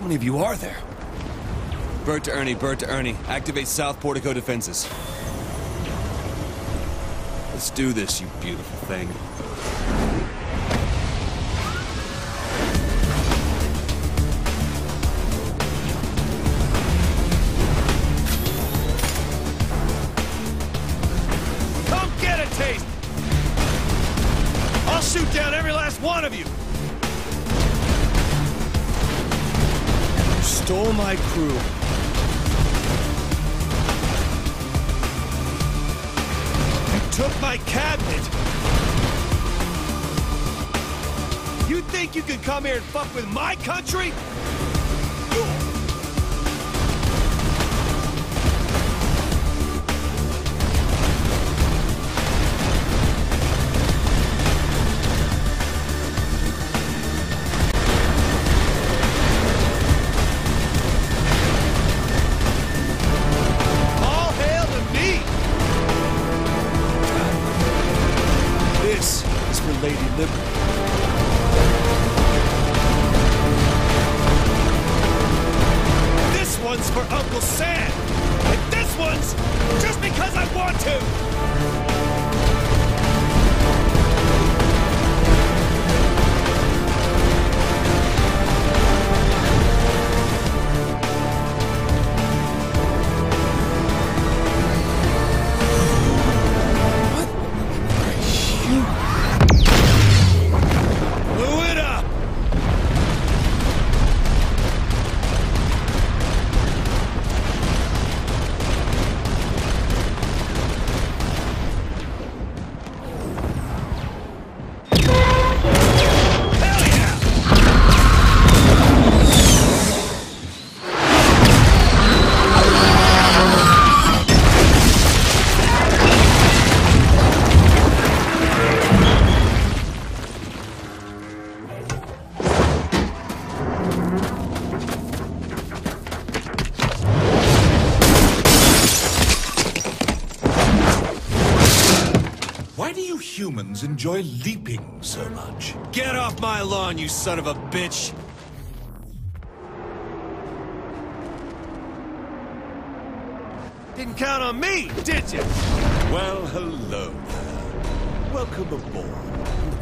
many of you are there? Bird to Ernie, bird to Ernie. Activate South Portico defenses. Let's do this, you beautiful thing. Come get a taste! I'll shoot down every last one of you! Stole my crew. You took my cabinet! You think you can come here and fuck with my country? Lady Liberty. This one's for Uncle Sam! And this one's just because I want to! Why do you humans enjoy leaping so much? Get off my lawn, you son of a bitch! Didn't count on me, did you? Well, hello there. Welcome aboard.